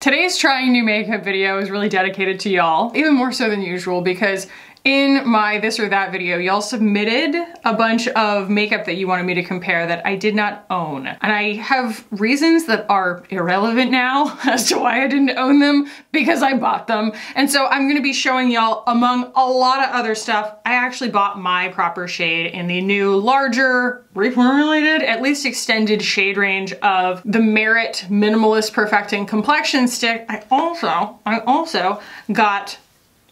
Today's trying new makeup video is really dedicated to y'all, even more so than usual because in my this or that video, y'all submitted a bunch of makeup that you wanted me to compare that I did not own. And I have reasons that are irrelevant now as to why I didn't own them because I bought them. And so I'm gonna be showing y'all among a lot of other stuff, I actually bought my proper shade in the new larger reformulated, at least extended shade range of the Merit Minimalist Perfecting Complexion Stick. I also, I also got,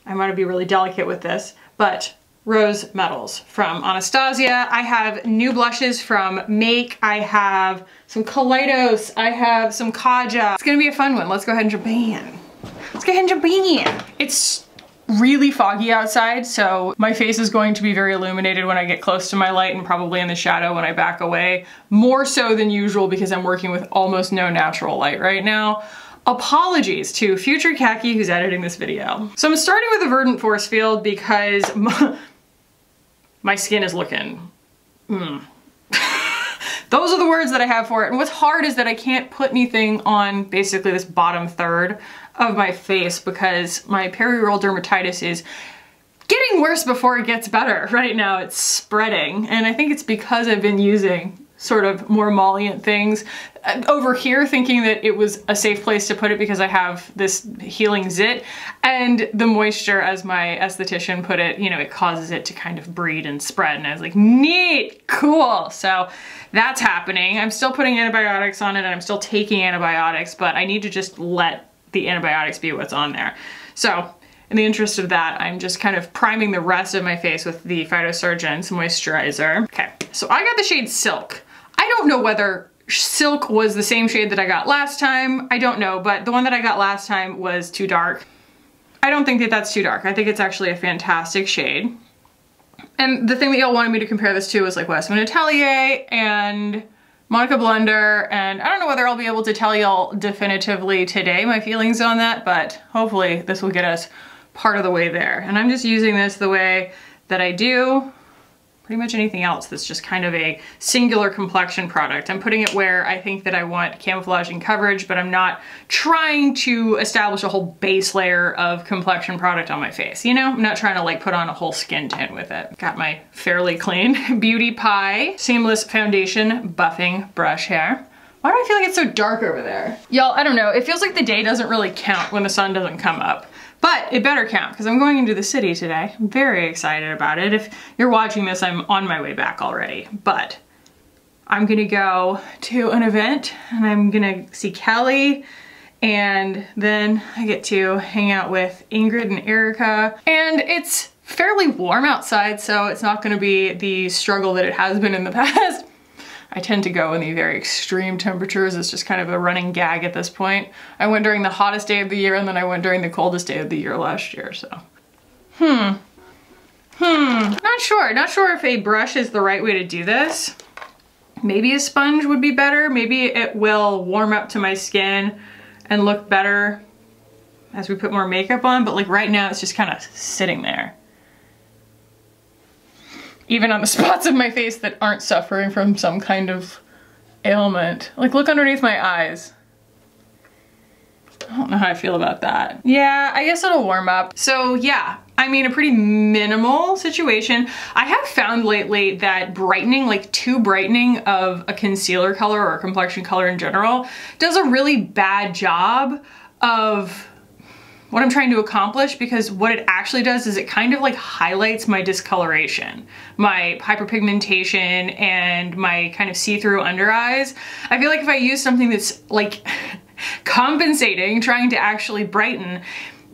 I'm gonna be really delicate with this, but Rose Metals from Anastasia. I have new blushes from Make. I have some Kaleidos. I have some Kaja. It's gonna be a fun one. Let's go ahead and jump in. Let's go ahead and jump in. It's really foggy outside, so my face is going to be very illuminated when I get close to my light and probably in the shadow when I back away. More so than usual because I'm working with almost no natural light right now. Apologies to future Kackie who's editing this video. So I'm starting with a Verdant Force Field because my, my skin is looking, mm. Those are the words that I have for it. And what's hard is that I can't put anything on basically this bottom third of my face because my perioral dermatitis is getting worse before it gets better. Right now it's spreading and I think it's because I've been using sort of more emollient things. Uh, over here thinking that it was a safe place to put it because I have this healing zit and the moisture as my esthetician put it, you know, it causes it to kind of breed and spread and I was like, neat, cool. So that's happening. I'm still putting antibiotics on it and I'm still taking antibiotics, but I need to just let the antibiotics be what's on there. So in the interest of that, I'm just kind of priming the rest of my face with the Phytosurgence moisturizer. Okay, so I got the shade Silk. I don't know whether Silk was the same shade that I got last time. I don't know, but the one that I got last time was too dark. I don't think that that's too dark. I think it's actually a fantastic shade. And the thing that y'all wanted me to compare this to was like Westman Atelier and Monika Blunder, and I don't know whether I'll be able to tell y'all definitively today my feelings on that, but hopefully this will get us part of the way there. And I'm just using this the way that I do pretty much anything else that's just kind of a singular complexion product. I'm putting it where I think that I want camouflaging coverage, but I'm not trying to establish a whole base layer of complexion product on my face. You know, I'm not trying to like put on a whole skin tint with it. Got my fairly clean Beauty Pie Seamless Foundation Buffing Brush here. Why do I feel like it's so dark over there? Y'all, I don't know. It feels like the day doesn't really count when the sun doesn't come up. But it better count because I'm going into the city today. I'm very excited about it. If you're watching this, I'm on my way back already. But I'm gonna go to an event and I'm gonna see Kelly and then I get to hang out with Ingrid and Erica. And it's fairly warm outside, so it's not gonna be the struggle that it has been in the past. I tend to go in the very extreme temperatures. It's just kind of a running gag at this point. I went during the hottest day of the year and then I went during the coldest day of the year last year, so. Hmm. Hmm, not sure. Not sure if a brush is the right way to do this. Maybe a sponge would be better. Maybe it will warm up to my skin and look better as we put more makeup on, but like right now it's just kind of sitting there even on the spots of my face that aren't suffering from some kind of ailment. Like look underneath my eyes. I don't know how I feel about that. Yeah, I guess it'll warm up. So yeah, I mean a pretty minimal situation. I have found lately that brightening, like too brightening of a concealer color or a complexion color in general, does a really bad job of what I'm trying to accomplish because what it actually does is it kind of like highlights my discoloration, my hyperpigmentation and my kind of see-through under eyes. I feel like if I use something that's like compensating, trying to actually brighten,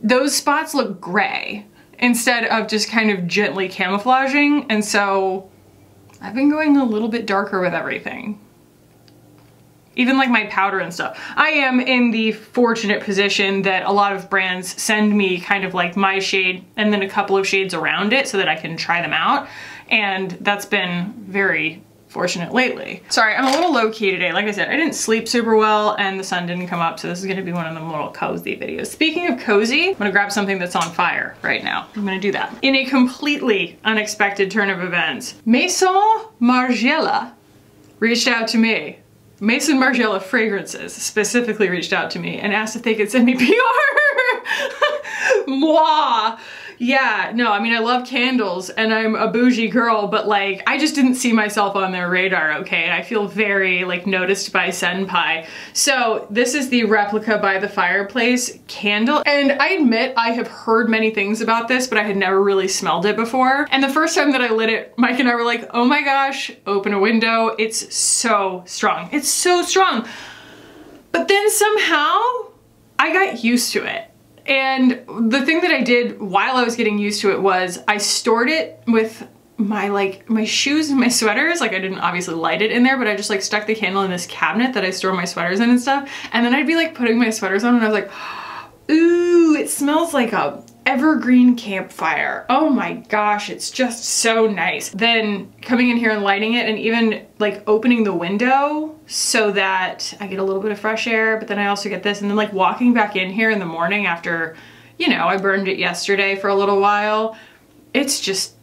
those spots look gray instead of just kind of gently camouflaging. And so I've been going a little bit darker with everything even like my powder and stuff. I am in the fortunate position that a lot of brands send me kind of like my shade and then a couple of shades around it so that I can try them out. And that's been very fortunate lately. Sorry, I'm a little low-key today. Like I said, I didn't sleep super well and the sun didn't come up, so this is gonna be one of them little cozy videos. Speaking of cozy, I'm gonna grab something that's on fire right now. I'm gonna do that. In a completely unexpected turn of events, Maison Margiela reached out to me Maison Margiela Fragrances specifically reached out to me and asked if they could send me PR. Moi! Yeah, no, I mean, I love candles and I'm a bougie girl, but like, I just didn't see myself on their radar, okay? I feel very like noticed by Senpai. So this is the replica by the fireplace candle. And I admit I have heard many things about this, but I had never really smelled it before. And the first time that I lit it, Mike and I were like, oh my gosh, open a window. It's so strong. It's so strong. But then somehow I got used to it. And the thing that I did while I was getting used to it was I stored it with my like my shoes and my sweaters. Like I didn't obviously light it in there but I just like stuck the candle in this cabinet that I store my sweaters in and stuff. And then I'd be like putting my sweaters on and I was like ooh it smells like a evergreen campfire. Oh my gosh, it's just so nice. Then coming in here and lighting it and even like opening the window so that I get a little bit of fresh air, but then I also get this and then like walking back in here in the morning after, you know, I burned it yesterday for a little while. It's just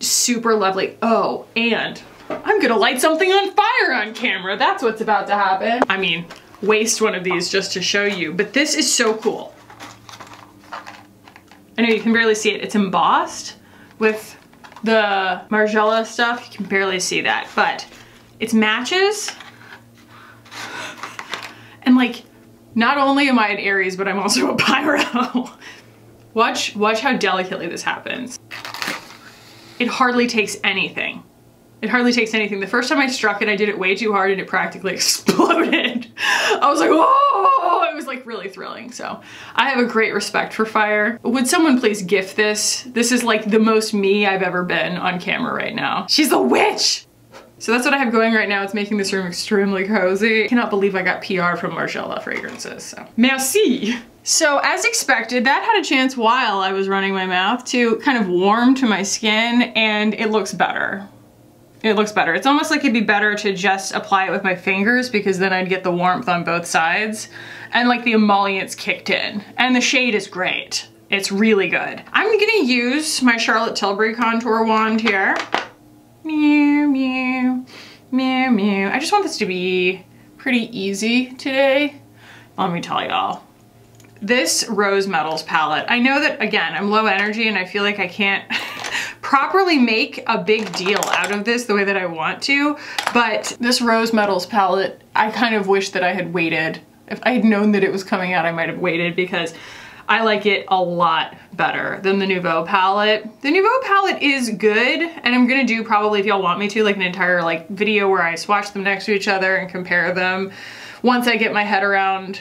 super lovely. Oh, and I'm gonna light something on fire on camera. That's what's about to happen. I mean, waste one of these just to show you, but this is so cool. I know you can barely see it. It's embossed with the Margiela stuff. You can barely see that, but it's matches. And like, not only am I an Aries, but I'm also a Pyro. watch, watch how delicately this happens. It hardly takes anything. It hardly takes anything. The first time I struck it, I did it way too hard and it practically exploded. I was like, whoa! It was like really thrilling. So I have a great respect for fire. Would someone please gift this? This is like the most me I've ever been on camera right now. She's a witch! So that's what I have going right now. It's making this room extremely cozy. I cannot believe I got PR from Margiela Fragrances, so. Merci! So as expected, that had a chance while I was running my mouth to kind of warm to my skin and it looks better it looks better. It's almost like it'd be better to just apply it with my fingers because then I'd get the warmth on both sides. And like the emollients kicked in. And the shade is great. It's really good. I'm gonna use my Charlotte Tilbury contour wand here. Meow, meow, meow, meow. I just want this to be pretty easy today. Let me tell y'all. This Rose Metals palette, I know that, again, I'm low energy and I feel like I can't properly make a big deal out of this the way that I want to, but this Rose Metals palette, I kind of wish that I had waited. If I had known that it was coming out, I might have waited because I like it a lot better than the Nouveau palette. The Nouveau palette is good, and I'm gonna do probably, if y'all want me to, like an entire like video where I swatch them next to each other and compare them once I get my head around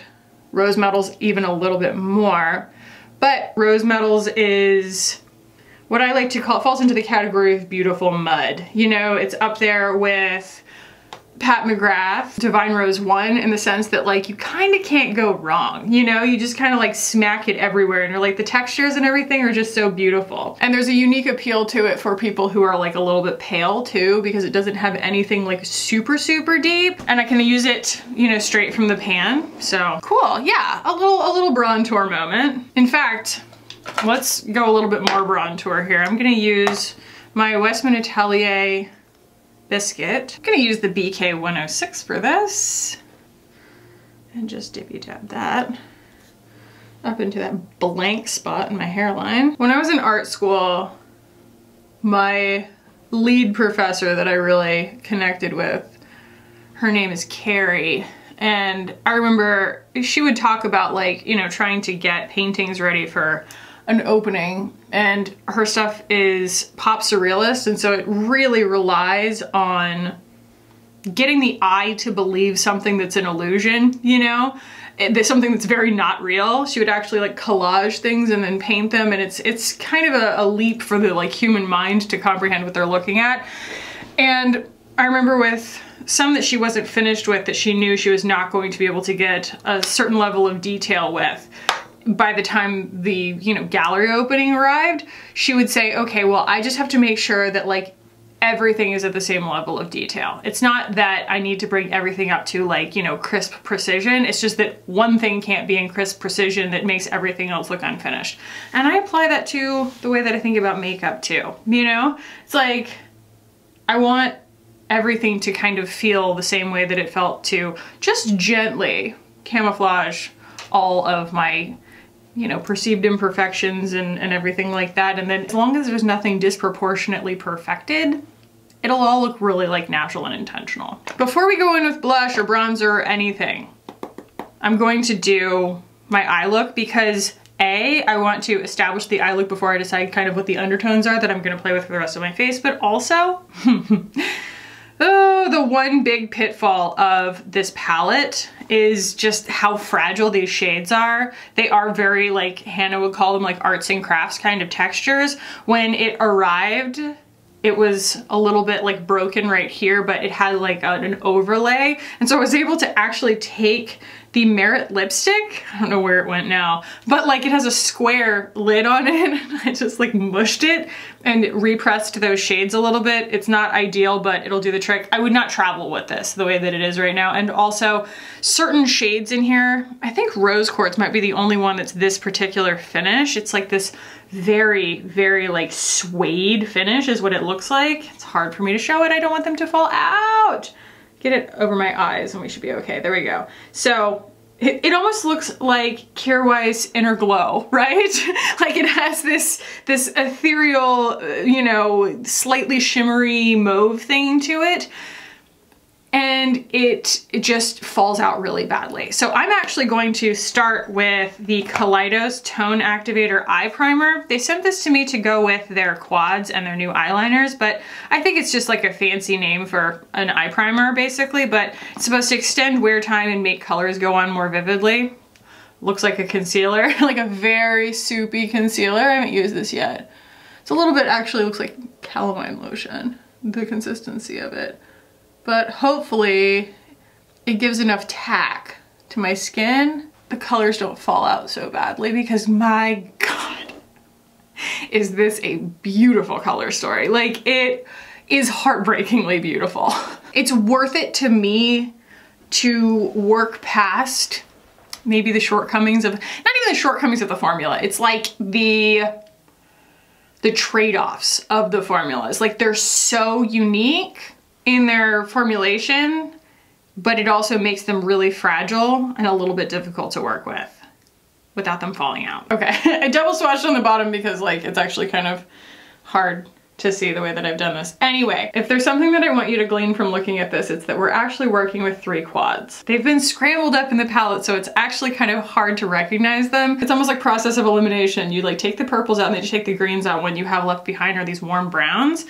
Rose Metals even a little bit more. But Rose Metals is what I like to call, falls into the category of beautiful mud. You know, it's up there with Pat McGrath, Divine Rose 1 in the sense that like you kind of can't go wrong, you know? You just kind of like smack it everywhere and you're like the textures and everything are just so beautiful. And there's a unique appeal to it for people who are like a little bit pale too because it doesn't have anything like super super deep and I can use it, you know, straight from the pan. So cool, yeah, a little a little Brontour moment. In fact, let's go a little bit more Brontour here. I'm gonna use my Westman Atelier biscuit. I'm gonna use the BK106 for this. And just dippy dab that up into that blank spot in my hairline. When I was in art school, my lead professor that I really connected with, her name is Carrie, and I remember she would talk about like, you know, trying to get paintings ready for an opening and her stuff is pop surrealist and so it really relies on getting the eye to believe something that's an illusion, you know? There's something that's very not real. She would actually like collage things and then paint them and it's it's kind of a, a leap for the like human mind to comprehend what they're looking at. And I remember with some that she wasn't finished with that she knew she was not going to be able to get a certain level of detail with by the time the, you know, gallery opening arrived, she would say, okay, well, I just have to make sure that like everything is at the same level of detail. It's not that I need to bring everything up to like, you know, crisp precision. It's just that one thing can't be in crisp precision that makes everything else look unfinished. And I apply that to the way that I think about makeup too, you know? It's like, I want everything to kind of feel the same way that it felt to just gently camouflage all of my you know, perceived imperfections and, and everything like that. And then as long as there's nothing disproportionately perfected, it'll all look really like natural and intentional. Before we go in with blush or bronzer or anything, I'm going to do my eye look because A, I want to establish the eye look before I decide kind of what the undertones are that I'm gonna play with for the rest of my face, but also, oh, the one big pitfall of this palette is just how fragile these shades are. They are very like, Hannah would call them like arts and crafts kind of textures. When it arrived, it was a little bit like broken right here, but it had like an overlay. And so I was able to actually take the Merit lipstick, I don't know where it went now, but like it has a square lid on it. I just like mushed it and repressed those shades a little bit. It's not ideal, but it'll do the trick. I would not travel with this the way that it is right now. And also certain shades in here, I think Rose Quartz might be the only one that's this particular finish. It's like this very, very like suede finish is what it looks like. It's hard for me to show it. I don't want them to fall out get it over my eyes and we should be okay. There we go. So it, it almost looks like Kjaer Inner Glow, right? like it has this, this ethereal, uh, you know, slightly shimmery mauve thing to it and it, it just falls out really badly. So I'm actually going to start with the Kaleidos Tone Activator Eye Primer. They sent this to me to go with their quads and their new eyeliners, but I think it's just like a fancy name for an eye primer basically, but it's supposed to extend wear time and make colors go on more vividly. Looks like a concealer, like a very soupy concealer. I haven't used this yet. It's a little bit actually looks like calamine lotion, the consistency of it but hopefully it gives enough tack to my skin. The colors don't fall out so badly because my God, is this a beautiful color story. Like it is heartbreakingly beautiful. It's worth it to me to work past maybe the shortcomings of, not even the shortcomings of the formula. It's like the, the trade-offs of the formulas. Like they're so unique in their formulation, but it also makes them really fragile and a little bit difficult to work with without them falling out. Okay, I double swatched on the bottom because like it's actually kind of hard to see the way that I've done this. Anyway, if there's something that I want you to glean from looking at this, it's that we're actually working with three quads. They've been scrambled up in the palette, so it's actually kind of hard to recognize them. It's almost like process of elimination. You like take the purples out and then you take the greens out. When you have left behind are these warm browns.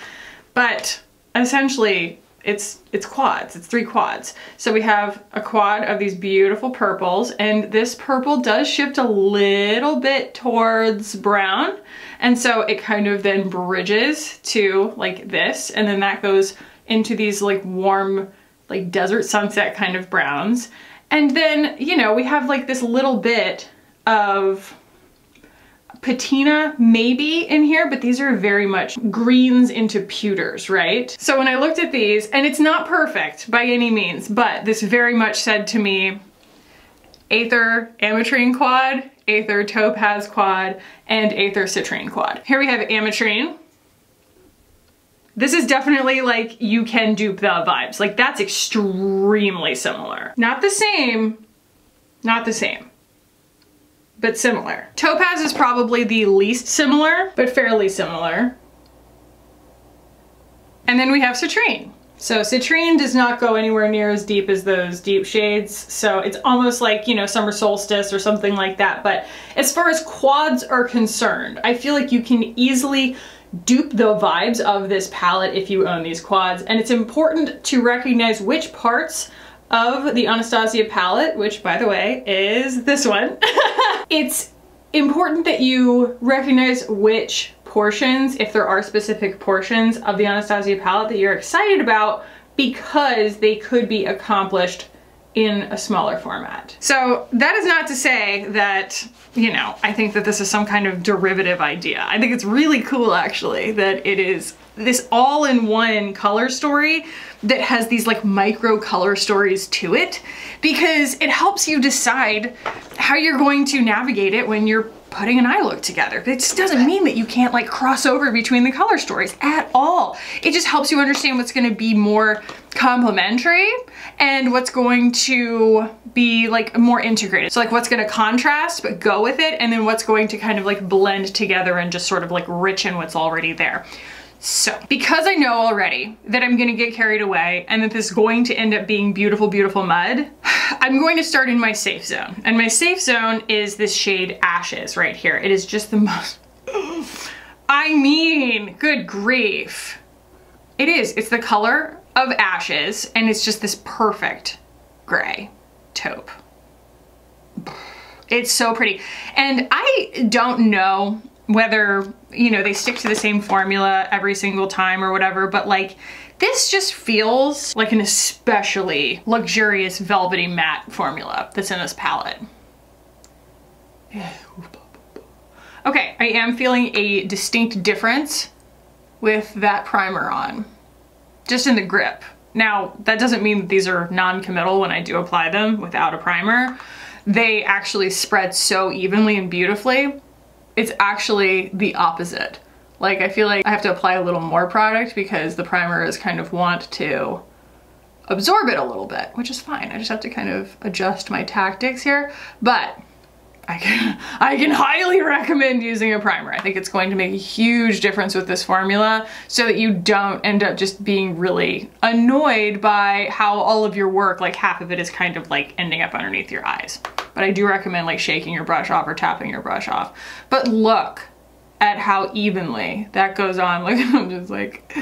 But essentially, it's it's quads it's three quads. So we have a quad of these beautiful purples and this purple does shift a little bit towards brown. And so it kind of then bridges to like this and then that goes into these like warm like desert sunset kind of browns. And then you know we have like this little bit of patina maybe in here, but these are very much greens into pewters, right? So when I looked at these, and it's not perfect by any means, but this very much said to me, ATHR Ametrine Quad, ATHR Topaz Quad, and ATHR Citrine Quad. Here we have Ametrine. This is definitely like you can dupe the vibes. Like that's extremely similar. Not the same, not the same but similar. Topaz is probably the least similar, but fairly similar. And then we have Citrine. So Citrine does not go anywhere near as deep as those deep shades. So it's almost like, you know, summer solstice or something like that. But as far as quads are concerned, I feel like you can easily dupe the vibes of this palette if you own these quads. And it's important to recognize which parts of the Anastasia palette, which by the way is this one. it's important that you recognize which portions, if there are specific portions of the Anastasia palette that you're excited about because they could be accomplished in a smaller format. So that is not to say that, you know, I think that this is some kind of derivative idea. I think it's really cool actually that it is this all-in-one color story that has these like micro color stories to it because it helps you decide how you're going to navigate it when you're putting an eye look together. It just doesn't mean that you can't like cross over between the color stories at all. It just helps you understand what's gonna be more complementary and what's going to be like more integrated. So like what's gonna contrast but go with it and then what's going to kind of like blend together and just sort of like richen what's already there. So, because I know already that I'm gonna get carried away and that this is going to end up being beautiful, beautiful mud, I'm going to start in my safe zone. And my safe zone is this shade Ashes right here. It is just the most, I mean, good grief. It is, it's the color of Ashes and it's just this perfect gray taupe. It's so pretty. And I don't know whether, you know, they stick to the same formula every single time or whatever, but like this just feels like an especially luxurious velvety matte formula that's in this palette. Okay, I am feeling a distinct difference with that primer on, just in the grip. Now, that doesn't mean that these are non-committal when I do apply them without a primer. They actually spread so evenly and beautifully it's actually the opposite. Like I feel like I have to apply a little more product because the primer is kind of want to absorb it a little bit, which is fine. I just have to kind of adjust my tactics here. But I can, I can highly recommend using a primer. I think it's going to make a huge difference with this formula so that you don't end up just being really annoyed by how all of your work, like half of it is kind of like ending up underneath your eyes. But I do recommend like shaking your brush off or tapping your brush off. But look at how evenly that goes on. Like I'm just like,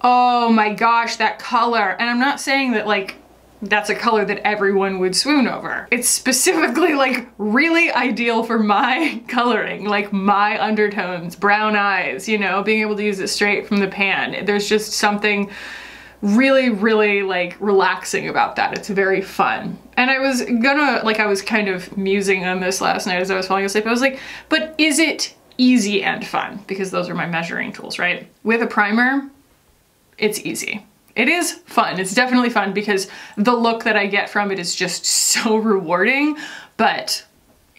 oh my gosh, that color. And I'm not saying that like that's a color that everyone would swoon over. It's specifically like really ideal for my coloring, like my undertones, brown eyes, you know, being able to use it straight from the pan. There's just something really, really like relaxing about that. It's very fun. And I was gonna, like I was kind of musing on this last night as I was falling asleep. I was like, but is it easy and fun? Because those are my measuring tools, right? With a primer, it's easy. It is fun. It's definitely fun because the look that I get from it is just so rewarding, but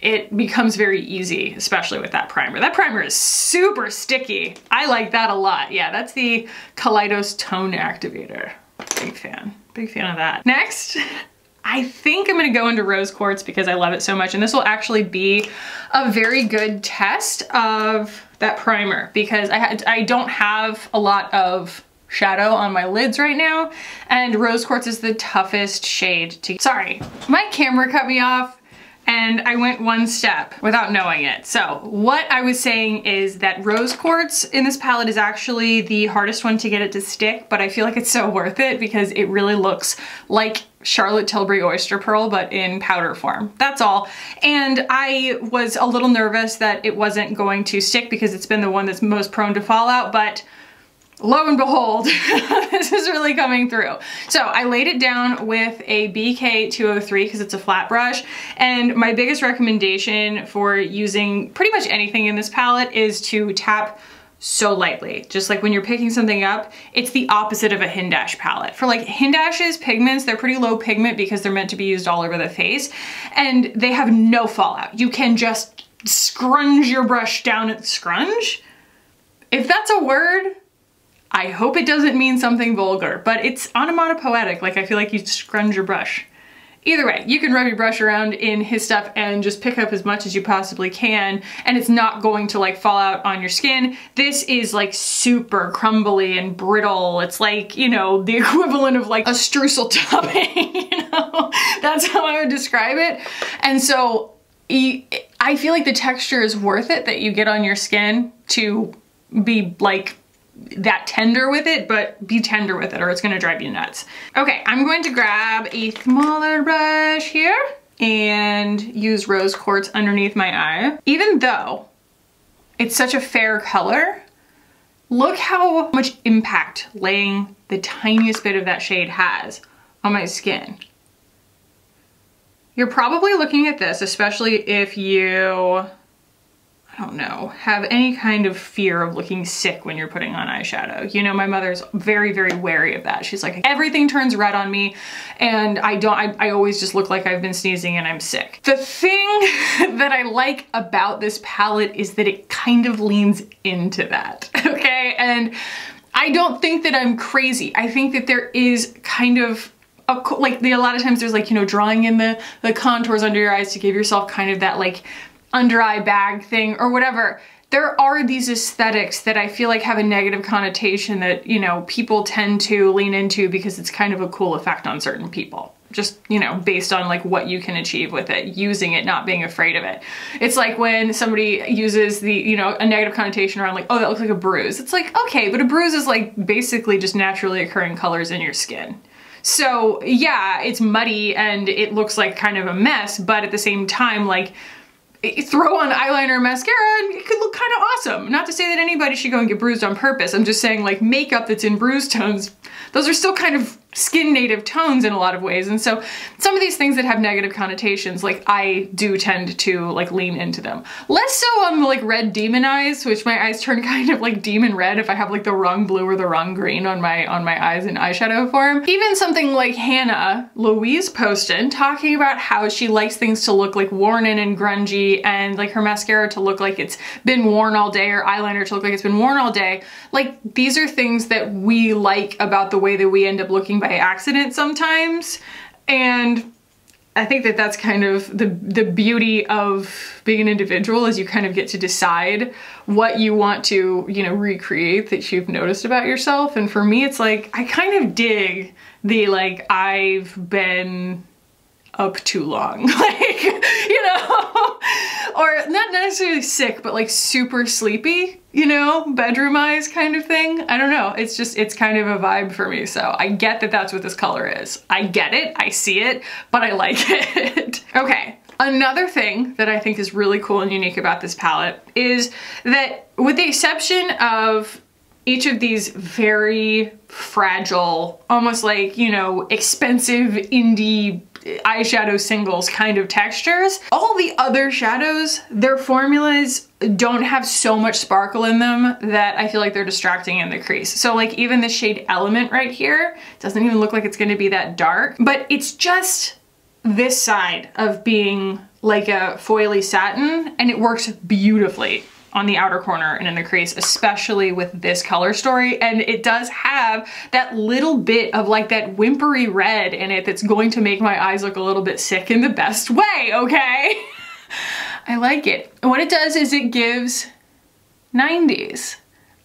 it becomes very easy, especially with that primer. That primer is super sticky. I like that a lot. Yeah, that's the Kaleidos Tone Activator. Big fan, big fan of that. Next, I think I'm gonna go into rose quartz because I love it so much. And this will actually be a very good test of that primer because I, I don't have a lot of shadow on my lids right now. And rose quartz is the toughest shade to, sorry, my camera cut me off and I went one step without knowing it. So what I was saying is that rose quartz in this palette is actually the hardest one to get it to stick, but I feel like it's so worth it because it really looks like Charlotte Tilbury Oyster Pearl, but in powder form. That's all. And I was a little nervous that it wasn't going to stick because it's been the one that's most prone to fallout, but lo and behold, this is really coming through. So I laid it down with a BK203 because it's a flat brush. And my biggest recommendation for using pretty much anything in this palette is to tap so lightly. Just like when you're picking something up, it's the opposite of a Hindash palette. For like Hindash's pigments, they're pretty low pigment because they're meant to be used all over the face and they have no fallout. You can just scrunge your brush down at scrunge. If that's a word, I hope it doesn't mean something vulgar, but it's onomatopoetic. Like I feel like you scrunge your brush. Either way, you can rub your brush around in his stuff and just pick up as much as you possibly can and it's not going to like fall out on your skin. This is like super crumbly and brittle. It's like, you know, the equivalent of like a streusel topping, you know? That's how I would describe it. And so I feel like the texture is worth it that you get on your skin to be like that tender with it, but be tender with it or it's gonna drive you nuts. Okay, I'm going to grab a smaller brush here and use rose quartz underneath my eye. Even though it's such a fair color, look how much impact laying the tiniest bit of that shade has on my skin. You're probably looking at this, especially if you I don't know, have any kind of fear of looking sick when you're putting on eyeshadow. You know, my mother's very, very wary of that. She's like, everything turns red on me and I don't, I, I always just look like I've been sneezing and I'm sick. The thing that I like about this palette is that it kind of leans into that, okay? And I don't think that I'm crazy. I think that there is kind of a, like the, a lot of times there's like, you know, drawing in the, the contours under your eyes to give yourself kind of that like under eye bag thing or whatever. There are these aesthetics that I feel like have a negative connotation that, you know, people tend to lean into because it's kind of a cool effect on certain people. Just, you know, based on like what you can achieve with it, using it, not being afraid of it. It's like when somebody uses the, you know, a negative connotation around like, oh, that looks like a bruise. It's like, okay, but a bruise is like basically just naturally occurring colors in your skin. So yeah, it's muddy and it looks like kind of a mess, but at the same time, like throw on eyeliner and mascara and it could look kind of awesome. Not to say that anybody should go and get bruised on purpose. I'm just saying like makeup that's in bruise tones, those are still kind of skin native tones in a lot of ways. And so some of these things that have negative connotations, like I do tend to like lean into them. Less so on like red demon eyes, which my eyes turn kind of like demon red if I have like the wrong blue or the wrong green on my on my eyes in eyeshadow form. Even something like Hannah Louise Poston talking about how she likes things to look like worn in and grungy and like her mascara to look like it's been worn all day or eyeliner to look like it's been worn all day. Like these are things that we like about the way that we end up looking by accident sometimes. And I think that that's kind of the, the beauty of being an individual is you kind of get to decide what you want to, you know, recreate that you've noticed about yourself. And for me, it's like, I kind of dig the like, I've been up too long. like, you know, or not necessarily sick, but like super sleepy, you know, bedroom eyes kind of thing. I don't know. It's just, it's kind of a vibe for me. So I get that that's what this color is. I get it, I see it, but I like it. okay. Another thing that I think is really cool and unique about this palette is that with the exception of each of these very fragile, almost like, you know, expensive indie eyeshadow singles kind of textures. All the other shadows, their formulas don't have so much sparkle in them that I feel like they're distracting in the crease. So like even the shade Element right here doesn't even look like it's gonna be that dark, but it's just this side of being like a foily satin and it works beautifully on the outer corner and in the crease, especially with this color story. And it does have that little bit of like that whimpery red in it that's going to make my eyes look a little bit sick in the best way, okay? I like it. And what it does is it gives 90s.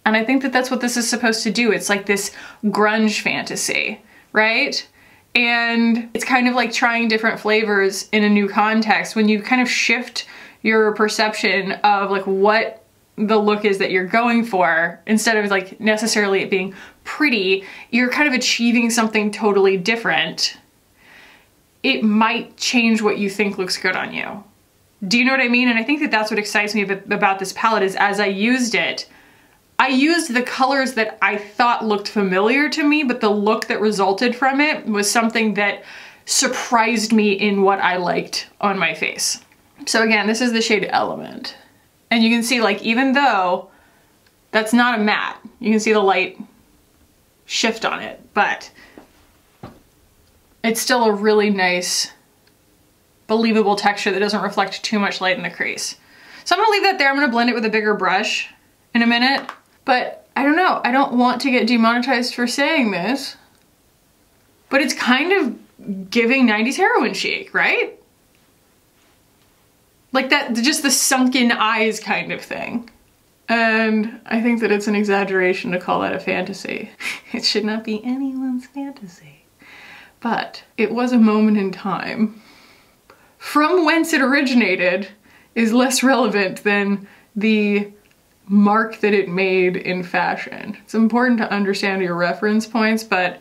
And I think that that's what this is supposed to do. It's like this grunge fantasy, right? And it's kind of like trying different flavors in a new context when you kind of shift your perception of like what the look is that you're going for, instead of like necessarily it being pretty, you're kind of achieving something totally different. It might change what you think looks good on you. Do you know what I mean? And I think that that's what excites me about this palette is as I used it, I used the colors that I thought looked familiar to me, but the look that resulted from it was something that surprised me in what I liked on my face. So again, this is the shade Element. And you can see like, even though that's not a matte, you can see the light shift on it, but it's still a really nice, believable texture that doesn't reflect too much light in the crease. So I'm gonna leave that there. I'm gonna blend it with a bigger brush in a minute, but I don't know. I don't want to get demonetized for saying this, but it's kind of giving 90s heroin chic, right? Like that, just the sunken eyes kind of thing. And I think that it's an exaggeration to call that a fantasy. It should not be anyone's fantasy. But it was a moment in time. From whence it originated is less relevant than the mark that it made in fashion. It's important to understand your reference points, but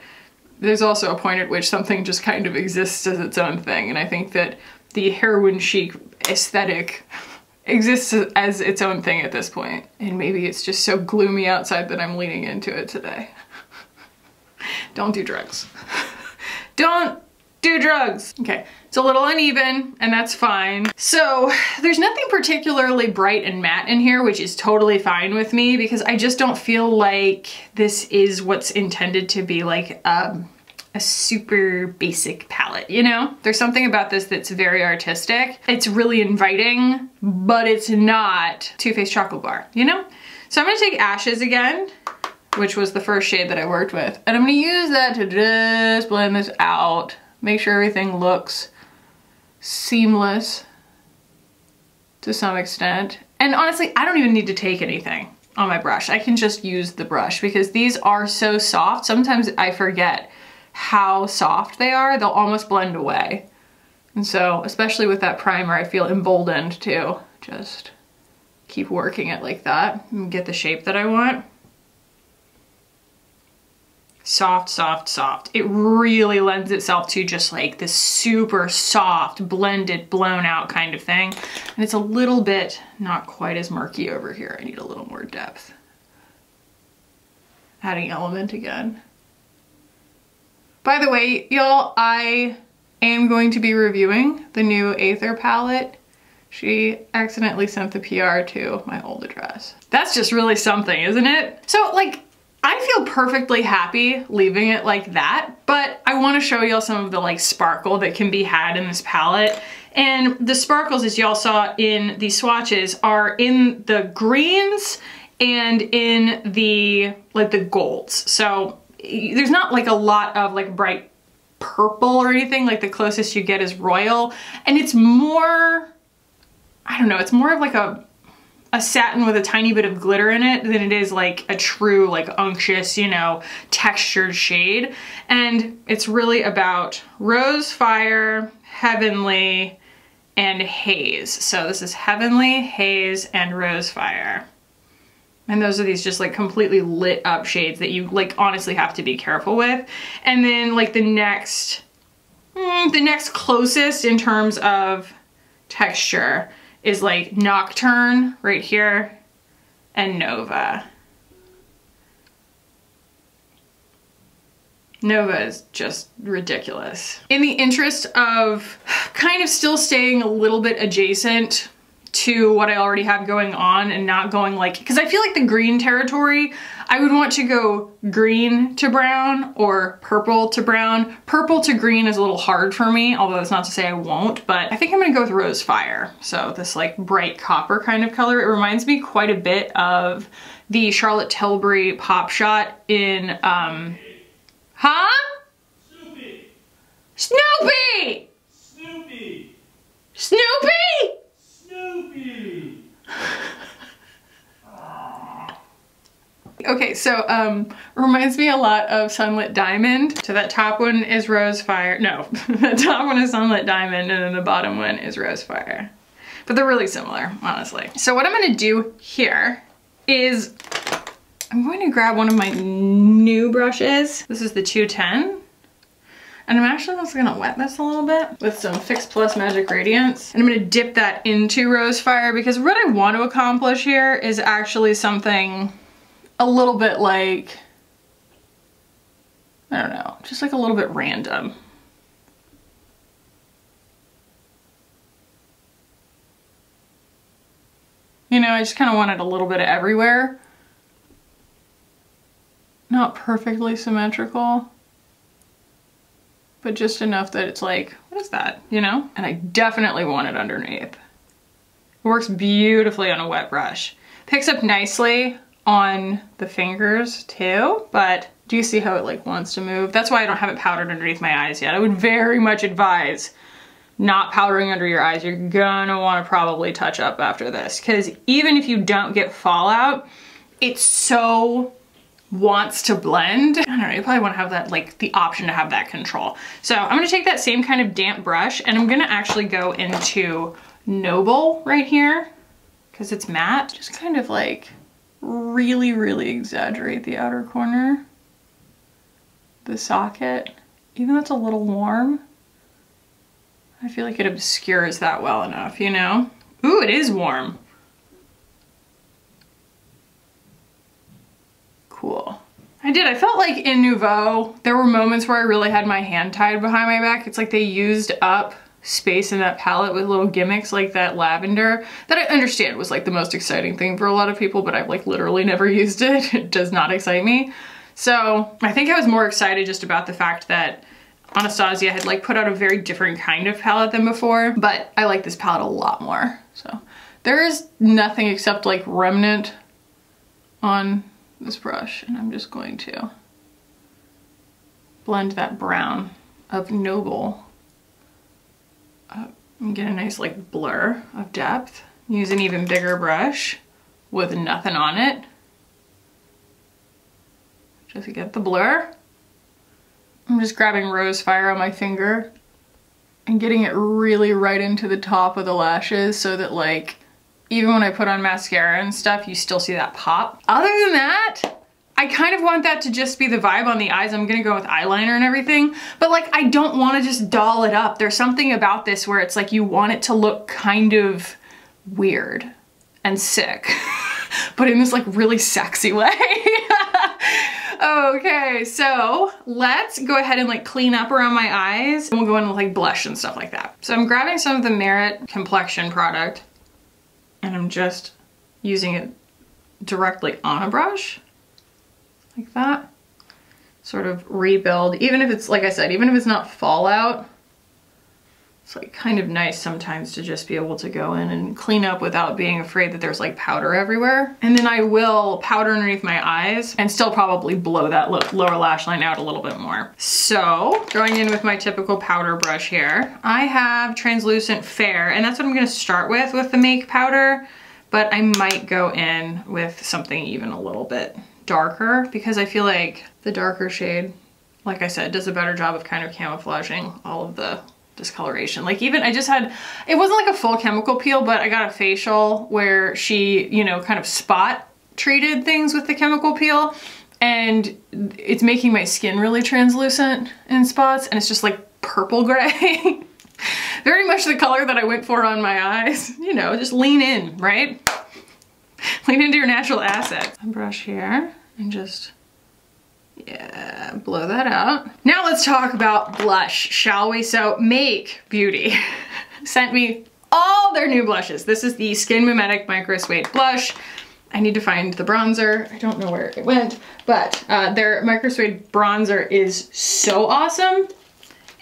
there's also a point at which something just kind of exists as its own thing. And I think that the heroin chic aesthetic exists as its own thing at this point. And maybe it's just so gloomy outside that I'm leaning into it today. Don't do drugs. Don't do drugs. Okay, it's a little uneven and that's fine. So there's nothing particularly bright and matte in here, which is totally fine with me because I just don't feel like this is what's intended to be like um, a super basic palette, you know? There's something about this that's very artistic. It's really inviting, but it's not Too Faced Chocolate Bar, you know? So I'm gonna take Ashes again, which was the first shade that I worked with, and I'm gonna use that to just blend this out make sure everything looks seamless to some extent. And honestly, I don't even need to take anything on my brush. I can just use the brush because these are so soft. Sometimes I forget how soft they are. They'll almost blend away. And so, especially with that primer, I feel emboldened to just keep working it like that and get the shape that I want soft, soft, soft. It really lends itself to just like this super soft, blended, blown out kind of thing. And it's a little bit not quite as murky over here. I need a little more depth. Adding element again. By the way, y'all, I am going to be reviewing the new ATHR palette. She accidentally sent the PR to my old address. That's just really something, isn't it? So like, I feel perfectly happy leaving it like that, but I wanna show y'all some of the like sparkle that can be had in this palette. And the sparkles, as y'all saw in the swatches, are in the greens and in the, like the golds. So there's not like a lot of like bright purple or anything, like the closest you get is royal. And it's more, I don't know, it's more of like a a satin with a tiny bit of glitter in it than it is like a true like unctuous, you know, textured shade. And it's really about Rose Fire, Heavenly, and Haze. So this is Heavenly, Haze, and Rose Fire. And those are these just like completely lit up shades that you like honestly have to be careful with. And then like the next, mm, the next closest in terms of texture is like Nocturne right here and Nova. Nova is just ridiculous. In the interest of kind of still staying a little bit adjacent to what I already have going on and not going like, because I feel like the green territory, I would want to go green to brown or purple to brown. Purple to green is a little hard for me, although that's not to say I won't, but I think I'm gonna go with Rose Fire. So this like bright copper kind of color. It reminds me quite a bit of the Charlotte Tilbury Pop Shot in, um, huh? Snoopy! Snoopy! Snoopy! Snoopy! Snoopy! Okay, so um, reminds me a lot of Sunlit Diamond. So that top one is Rose Fire. No, the top one is Sunlit Diamond and then the bottom one is Rose Fire. But they're really similar, honestly. So what I'm gonna do here is I'm going to grab one of my new brushes. This is the 210 and I'm actually just gonna wet this a little bit with some Fix Plus Magic Radiance. And I'm gonna dip that into Rose Fire because what I want to accomplish here is actually something a little bit like, I don't know, just like a little bit random. You know, I just kind of wanted a little bit of everywhere. Not perfectly symmetrical but just enough that it's like, what is that, you know? And I definitely want it underneath. It works beautifully on a wet brush. Picks up nicely on the fingers too, but do you see how it like wants to move? That's why I don't have it powdered underneath my eyes yet. I would very much advise not powdering under your eyes. You're gonna wanna probably touch up after this because even if you don't get fallout, it's so wants to blend. I don't know, you probably wanna have that, like the option to have that control. So I'm gonna take that same kind of damp brush and I'm gonna actually go into Noble right here because it's matte. Just kind of like really, really exaggerate the outer corner, the socket. Even though it's a little warm, I feel like it obscures that well enough, you know? Ooh, it is warm. Cool. I did. I felt like in Nouveau, there were moments where I really had my hand tied behind my back. It's like they used up space in that palette with little gimmicks like that lavender that I understand was like the most exciting thing for a lot of people, but I've like literally never used it. It does not excite me. So I think I was more excited just about the fact that Anastasia had like put out a very different kind of palette than before, but I like this palette a lot more. So there is nothing except like remnant on this brush and I'm just going to blend that brown of Noble up and get a nice like blur of depth. Use an even bigger brush with nothing on it. Just to get the blur. I'm just grabbing Rose Fire on my finger and getting it really right into the top of the lashes so that like even when I put on mascara and stuff, you still see that pop. Other than that, I kind of want that to just be the vibe on the eyes. I'm gonna go with eyeliner and everything, but like I don't wanna just doll it up. There's something about this where it's like you want it to look kind of weird and sick, but in this like really sexy way. okay, so let's go ahead and like clean up around my eyes and we'll go in with like blush and stuff like that. So I'm grabbing some of the Merit complexion product and I'm just using it directly on a brush like that. Sort of rebuild, even if it's, like I said, even if it's not fallout, it's like kind of nice sometimes to just be able to go in and clean up without being afraid that there's like powder everywhere. And then I will powder underneath my eyes and still probably blow that lower lash line out a little bit more. So going in with my typical powder brush here, I have translucent fair and that's what I'm gonna start with with the make powder, but I might go in with something even a little bit darker because I feel like the darker shade, like I said, does a better job of kind of camouflaging all of the discoloration. Like even I just had, it wasn't like a full chemical peel, but I got a facial where she, you know, kind of spot treated things with the chemical peel and it's making my skin really translucent in spots and it's just like purple gray. Very much the color that I went for on my eyes. You know, just lean in, right? Lean into your natural assets. Brush here and just, yeah, blow that out. Now let's talk about blush, shall we? So Make Beauty sent me all their new blushes. This is the Skin Mimetic Micro Suede blush. I need to find the bronzer. I don't know where it went, but uh, their Micro Suede bronzer is so awesome.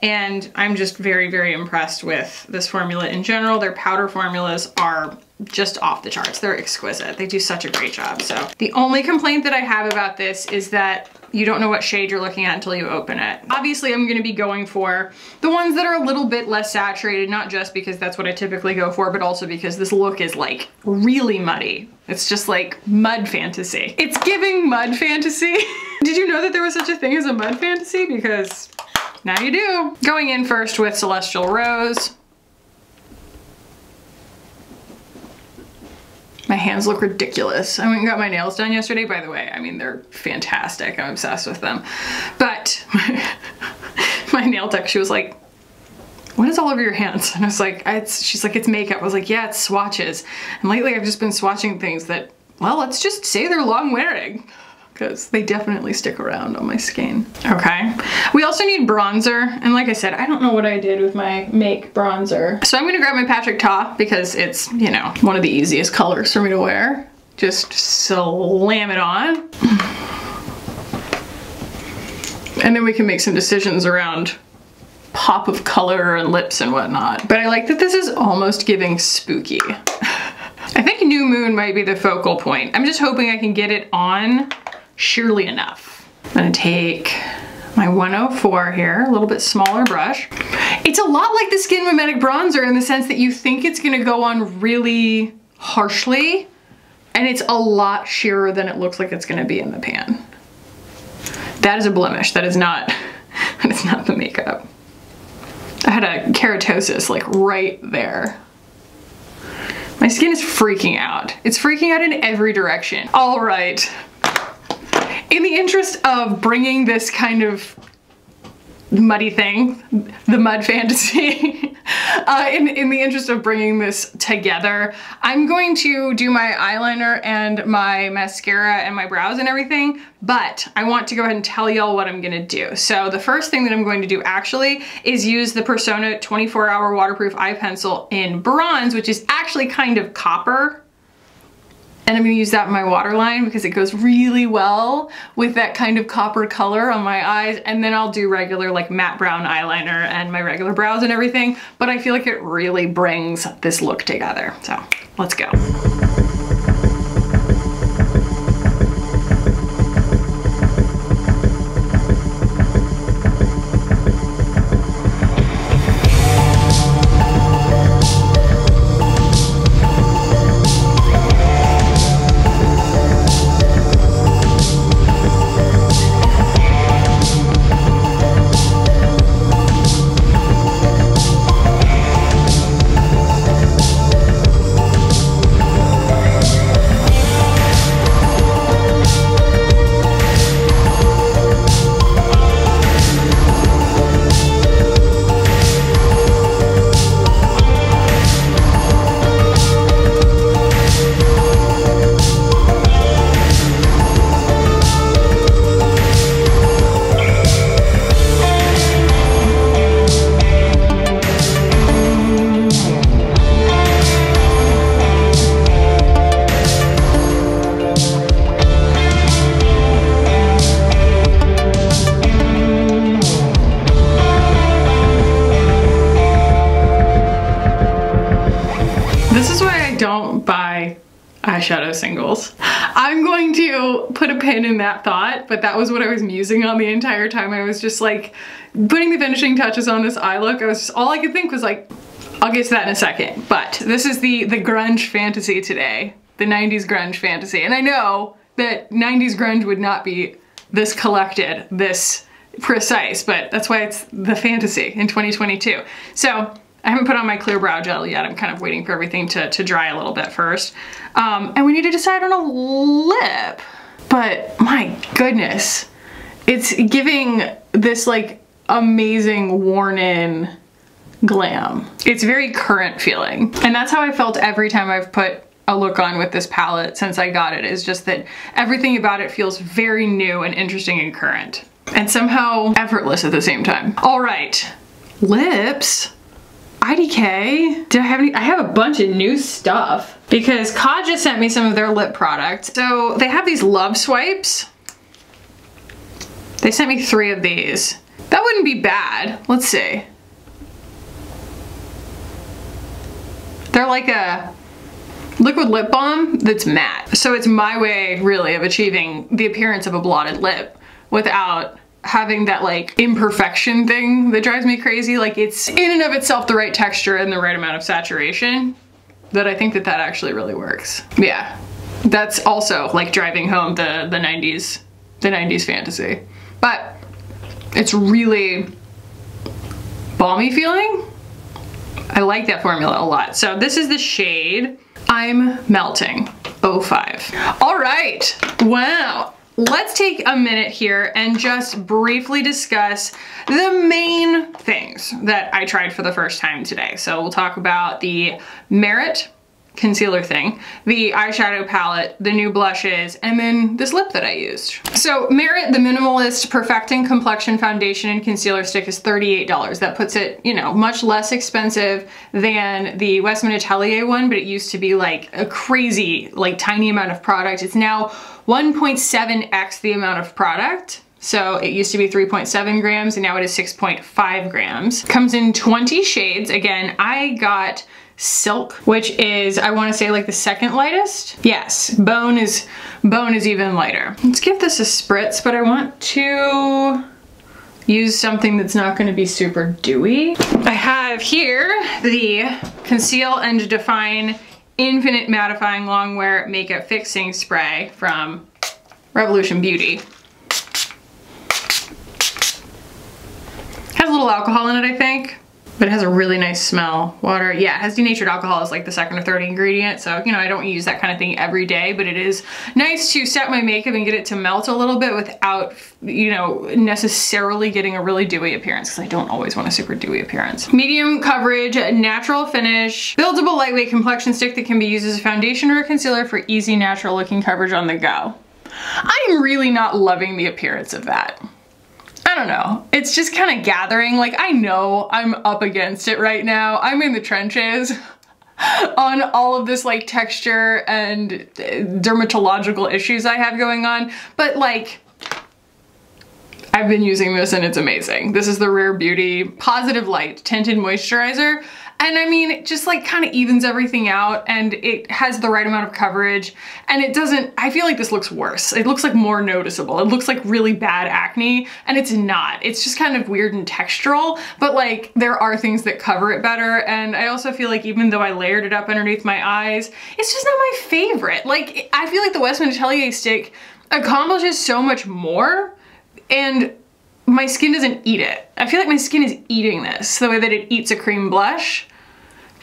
And I'm just very, very impressed with this formula in general. Their powder formulas are just off the charts. They're exquisite. They do such a great job. So the only complaint that I have about this is that you don't know what shade you're looking at until you open it. Obviously, I'm gonna be going for the ones that are a little bit less saturated, not just because that's what I typically go for, but also because this look is like really muddy. It's just like mud fantasy. It's giving mud fantasy. Did you know that there was such a thing as a mud fantasy? Because now you do. Going in first with Celestial Rose. My hands look ridiculous. I went and got my nails done yesterday, by the way. I mean, they're fantastic. I'm obsessed with them. But my nail tech, she was like, what is all over your hands? And I was like, it's, she's like, it's makeup. I was like, yeah, it's swatches. And lately I've just been swatching things that, well, let's just say they're long wearing because they definitely stick around on my skin. Okay. We also need bronzer. And like I said, I don't know what I did with my Make bronzer. So I'm gonna grab my Patrick Ta because it's, you know, one of the easiest colors for me to wear. Just slam it on. And then we can make some decisions around pop of color and lips and whatnot. But I like that this is almost giving spooky. I think New Moon might be the focal point. I'm just hoping I can get it on sheerly enough. I'm gonna take my 104 here, a little bit smaller brush. It's a lot like the Skin Mimetic bronzer in the sense that you think it's gonna go on really harshly and it's a lot sheerer than it looks like it's gonna be in the pan. That is a blemish, that is not, that is not the makeup. I had a keratosis like right there. My skin is freaking out. It's freaking out in every direction. All right, in the interest of bringing this kind of muddy thing, the mud fantasy, uh, in, in the interest of bringing this together, I'm going to do my eyeliner and my mascara and my brows and everything, but I want to go ahead and tell y'all what I'm gonna do. So the first thing that I'm going to do actually is use the Persona 24 hour waterproof eye pencil in bronze, which is actually kind of copper and I'm gonna use that in my waterline because it goes really well with that kind of copper color on my eyes. And then I'll do regular like matte brown eyeliner and my regular brows and everything. But I feel like it really brings this look together. So let's go. That thought, but that was what I was musing on the entire time. I was just like putting the finishing touches on this eye look. I was just, all I could think was like, I'll get to that in a second. But this is the, the grunge fantasy today, the 90s grunge fantasy. And I know that 90s grunge would not be this collected, this precise, but that's why it's the fantasy in 2022. So I haven't put on my clear brow gel yet. I'm kind of waiting for everything to, to dry a little bit first. Um, and we need to decide on a lip. But my goodness, it's giving this like amazing worn in glam. It's very current feeling. And that's how I felt every time I've put a look on with this palette since I got it is just that everything about it feels very new and interesting and current and somehow effortless at the same time. All right, lips. IDK, do I have any? I have a bunch of new stuff because Kaja sent me some of their lip products. So they have these love swipes. They sent me three of these. That wouldn't be bad. Let's see. They're like a liquid lip balm that's matte. So it's my way really of achieving the appearance of a blotted lip without having that like imperfection thing that drives me crazy. Like it's in and of itself the right texture and the right amount of saturation that I think that that actually really works. Yeah, that's also like driving home the, the 90s, the 90s fantasy. But it's really balmy feeling. I like that formula a lot. So this is the shade I'm Melting 05. All right, wow. Let's take a minute here and just briefly discuss the main things that I tried for the first time today. So we'll talk about the Merit concealer thing, the eyeshadow palette, the new blushes, and then this lip that I used. So Merit, the Minimalist Perfecting Complexion Foundation and Concealer Stick is $38. That puts it, you know, much less expensive than the Westman Atelier one, but it used to be like a crazy, like tiny amount of product. It's now 1.7x the amount of product. So it used to be 3.7 grams and now it is 6.5 grams. Comes in 20 shades. Again, I got Silk, which is, I wanna say like the second lightest. Yes, Bone is, Bone is even lighter. Let's give this a spritz, but I want to use something that's not gonna be super dewy. I have here the Conceal and Define Infinite Mattifying Longwear Makeup Fixing Spray from Revolution Beauty. Has a little alcohol in it, I think. But it has a really nice smell. Water, yeah, it has denatured alcohol as like the second or third ingredient. So, you know, I don't use that kind of thing every day, but it is nice to set my makeup and get it to melt a little bit without, you know, necessarily getting a really dewy appearance because I don't always want a super dewy appearance. Medium coverage, natural finish, buildable lightweight complexion stick that can be used as a foundation or a concealer for easy natural looking coverage on the go. I'm really not loving the appearance of that. Don't know. It's just kind of gathering. Like, I know I'm up against it right now. I'm in the trenches on all of this like texture and uh, dermatological issues I have going on. But like, I've been using this and it's amazing. This is the Rare Beauty Positive Light Tinted Moisturizer. And I mean, it just like kind of evens everything out and it has the right amount of coverage and it doesn't, I feel like this looks worse. It looks like more noticeable. It looks like really bad acne and it's not. It's just kind of weird and textural, but like there are things that cover it better. And I also feel like even though I layered it up underneath my eyes, it's just not my favorite. Like I feel like the Westman Atelier stick accomplishes so much more and my skin doesn't eat it. I feel like my skin is eating this the way that it eats a cream blush.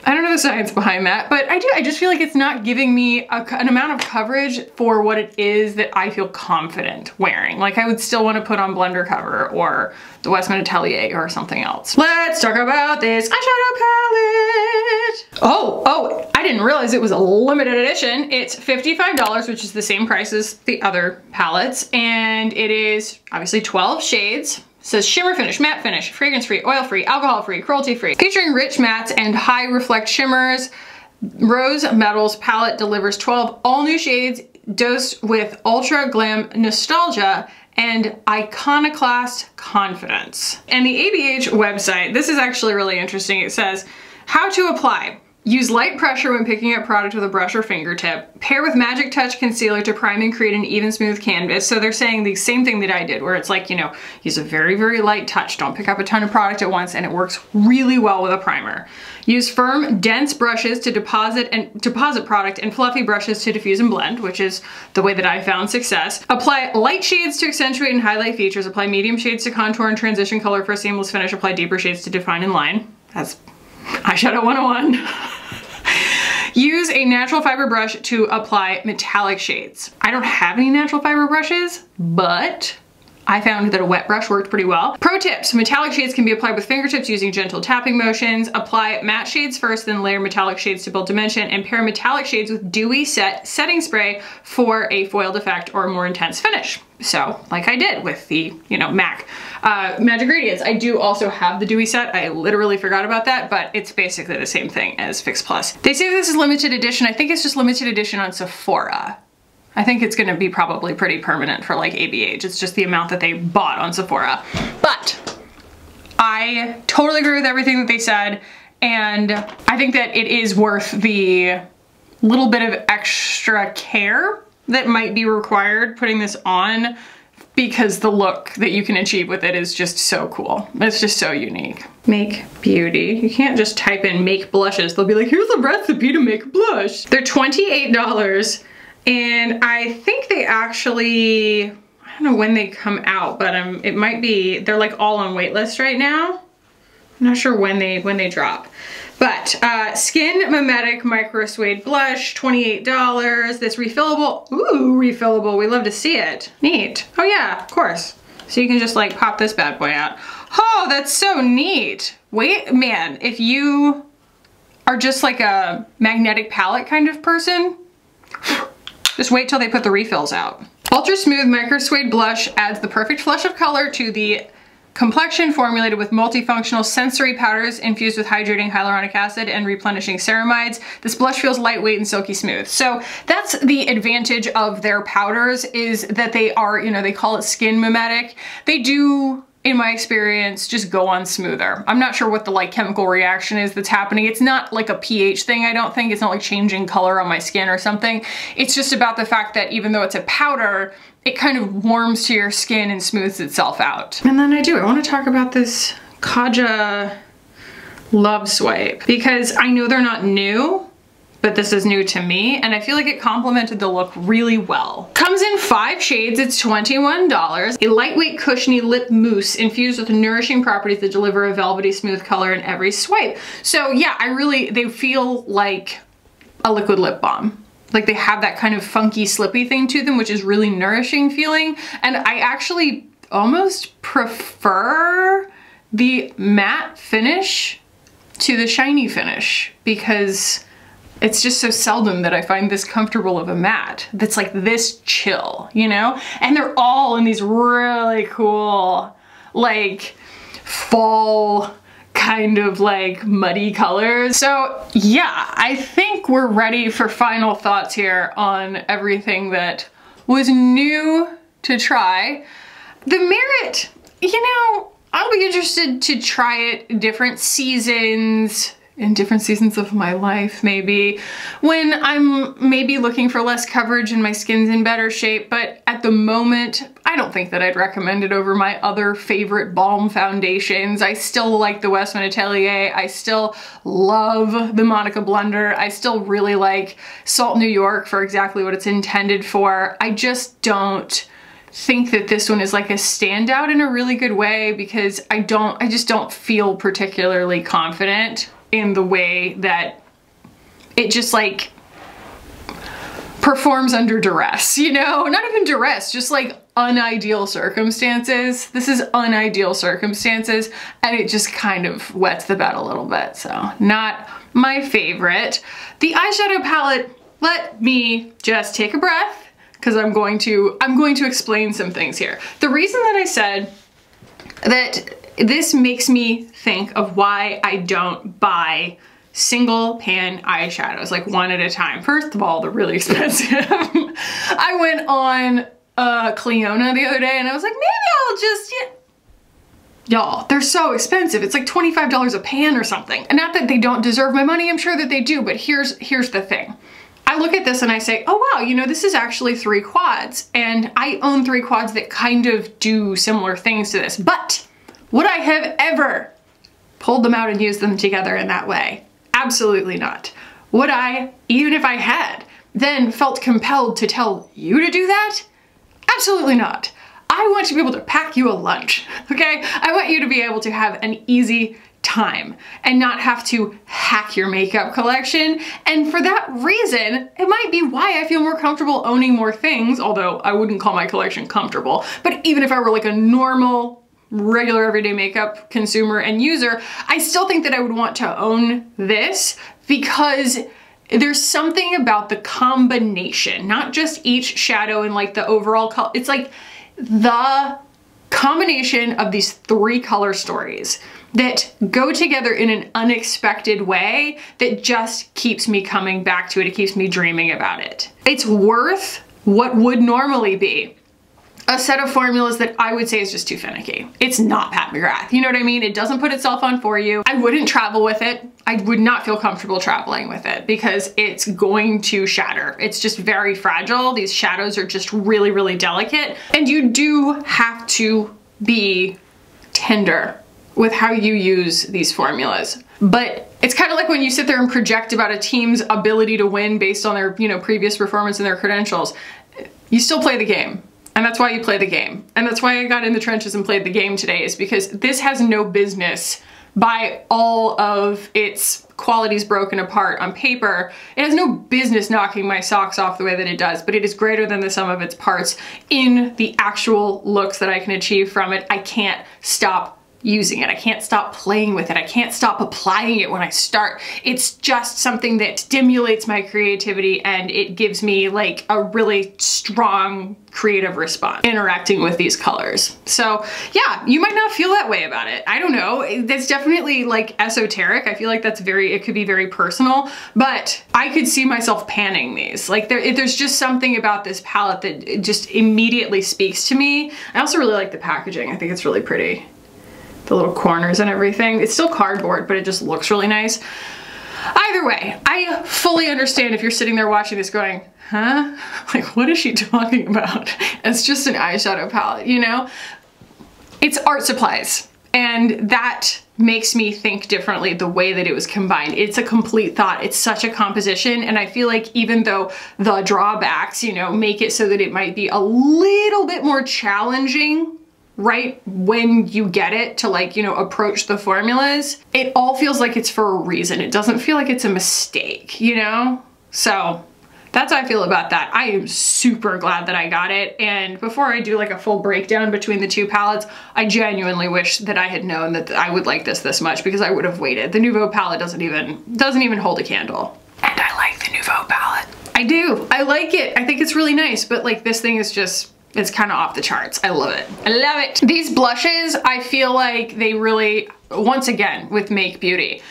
I don't know the science behind that, but I do, I just feel like it's not giving me a, an amount of coverage for what it is that I feel confident wearing. Like I would still want to put on Blender Cover or the Westman Atelier or something else. Let's talk about this eyeshadow palette. Oh, oh, I didn't realize it was a limited edition. It's $55, which is the same price as the other palettes. And it is obviously 12 shades says shimmer finish, matte finish, fragrance free, oil free, alcohol free, cruelty free. Featuring rich mattes and high reflect shimmers, Rose Metals palette delivers 12 all new shades dosed with ultra glam nostalgia and iconoclast confidence. And the ABH website, this is actually really interesting. It says, how to apply. Use light pressure when picking up product with a brush or fingertip. Pair with Magic Touch Concealer to prime and create an even smooth canvas. So they're saying the same thing that I did where it's like, you know, use a very, very light touch. Don't pick up a ton of product at once and it works really well with a primer. Use firm, dense brushes to deposit and deposit product and fluffy brushes to diffuse and blend, which is the way that I found success. Apply light shades to accentuate and highlight features. Apply medium shades to contour and transition color for a seamless finish. Apply deeper shades to define and line. That's eyeshadow 101. Use a natural fiber brush to apply metallic shades. I don't have any natural fiber brushes, but I found that a wet brush worked pretty well. Pro tips, metallic shades can be applied with fingertips using gentle tapping motions. Apply matte shades first, then layer metallic shades to build dimension, and pair metallic shades with dewy set setting spray for a foiled effect or a more intense finish. So, like I did with the, you know, MAC. Uh, Magic Gradients, I do also have the dewy set. I literally forgot about that, but it's basically the same thing as Fix Plus. They say this is limited edition. I think it's just limited edition on Sephora. I think it's gonna be probably pretty permanent for like ABH. It's just the amount that they bought on Sephora. But I totally agree with everything that they said. And I think that it is worth the little bit of extra care that might be required putting this on because the look that you can achieve with it is just so cool. It's just so unique. Make beauty. You can't just type in make blushes. They'll be like, here's a recipe to make a blush. They're $28 and I think they actually, I don't know when they come out, but um, it might be, they're like all on waitlist right now. I'm not sure when they when they drop. But uh, Skin Mimetic Micro Suede Blush, $28. This refillable, ooh, refillable, we love to see it. Neat. Oh yeah, of course. So you can just like pop this bad boy out. Oh, that's so neat. Wait, man, if you are just like a magnetic palette kind of person, just wait till they put the refills out. Ultra Smooth Micro Suede Blush adds the perfect flush of color to the complexion formulated with multifunctional sensory powders infused with hydrating hyaluronic acid and replenishing ceramides. This blush feels lightweight and silky smooth. So that's the advantage of their powders is that they are, you know, they call it skin mimetic. They do in my experience, just go on smoother. I'm not sure what the like chemical reaction is that's happening. It's not like a pH thing, I don't think. It's not like changing color on my skin or something. It's just about the fact that even though it's a powder, it kind of warms to your skin and smooths itself out. And then I do, I wanna talk about this Kaja Love Swipe because I know they're not new, but this is new to me and I feel like it complemented the look really well. Comes in five shades, it's $21. A lightweight cushiony lip mousse infused with nourishing properties that deliver a velvety smooth color in every swipe. So yeah, I really, they feel like a liquid lip balm. Like they have that kind of funky slippy thing to them, which is really nourishing feeling. And I actually almost prefer the matte finish to the shiny finish because it's just so seldom that I find this comfortable of a mat that's like this chill, you know? And they're all in these really cool, like fall kind of like muddy colors. So yeah, I think we're ready for final thoughts here on everything that was new to try. The Merit, you know, I'll be interested to try it different seasons, in different seasons of my life maybe when I'm maybe looking for less coverage and my skin's in better shape but at the moment I don't think that I'd recommend it over my other favorite balm foundations. I still like the Westman Atelier. I still love the Monika Blunder. I still really like Salt New York for exactly what it's intended for. I just don't think that this one is like a standout in a really good way because I don't, I just don't feel particularly confident in the way that it just like performs under duress, you know? Not even duress, just like unideal circumstances. This is unideal circumstances and it just kind of wets the bed a little bit. So not my favorite. The eyeshadow palette, let me just take a breath because I'm going to I'm going to explain some things here. The reason that I said that this makes me think of why I don't buy single pan eyeshadows, like one at a time. First of all, they're really expensive. I went on uh, Clionadh the other day and I was like, maybe I'll just, yeah. Y'all, they're so expensive. It's like $25 a pan or something. And not that they don't deserve my money, I'm sure that they do, but here's, here's the thing. I look at this and I say, oh wow, you know, this is actually three quads. And I own three quads that kind of do similar things to this. But would I have ever pulled them out and used them together in that way? Absolutely not. Would I, even if I had, then felt compelled to tell you to do that? Absolutely not. I want to be able to pack you a lunch, okay? I want you to be able to have an easy time and not have to hack your makeup collection. And for that reason, it might be why I feel more comfortable owning more things, although I wouldn't call my collection comfortable. But even if I were like a normal regular everyday makeup consumer and user, I still think that I would want to own this because there's something about the combination, not just each shadow and like the overall color. It's like the combination of these three color stories that go together in an unexpected way that just keeps me coming back to it. It keeps me dreaming about it. It's worth what would normally be a set of formulas that I would say is just too finicky. It's not Pat McGrath, you know what I mean? It doesn't put itself on for you. I wouldn't travel with it. I would not feel comfortable traveling with it because it's going to shatter. It's just very fragile. These shadows are just really, really delicate. And you do have to be tender with how you use these formulas. But it's kind of like when you sit there and project about a team's ability to win based on their, you know, previous performance and their credentials. You still play the game. And that's why you play the game. And that's why I got in the trenches and played the game today is because this has no business by all of its qualities broken apart on paper. It has no business knocking my socks off the way that it does, but it is greater than the sum of its parts in the actual looks that I can achieve from it. I can't stop using it. I can't stop playing with it. I can't stop applying it when I start. It's just something that stimulates my creativity and it gives me like a really strong creative response interacting with these colors. So yeah, you might not feel that way about it. I don't know. That's definitely like esoteric. I feel like that's very, it could be very personal, but I could see myself panning these. Like there, there's just something about this palette that just immediately speaks to me. I also really like the packaging. I think it's really pretty the little corners and everything. It's still cardboard, but it just looks really nice. Either way, I fully understand if you're sitting there watching this going, huh? Like, what is she talking about? It's just an eyeshadow palette, you know? It's art supplies. And that makes me think differently the way that it was combined. It's a complete thought. It's such a composition. And I feel like even though the drawbacks, you know, make it so that it might be a little bit more challenging right when you get it to like, you know, approach the formulas, it all feels like it's for a reason. It doesn't feel like it's a mistake, you know? So that's how I feel about that. I am super glad that I got it. And before I do like a full breakdown between the two palettes, I genuinely wish that I had known that I would like this this much because I would have waited. The Nouveau palette doesn't even, doesn't even hold a candle. And I like the Nouveau palette. I do. I like it. I think it's really nice, but like this thing is just it's kind of off the charts. I love it. I love it. These blushes, I feel like they really, once again, with Make Beauty,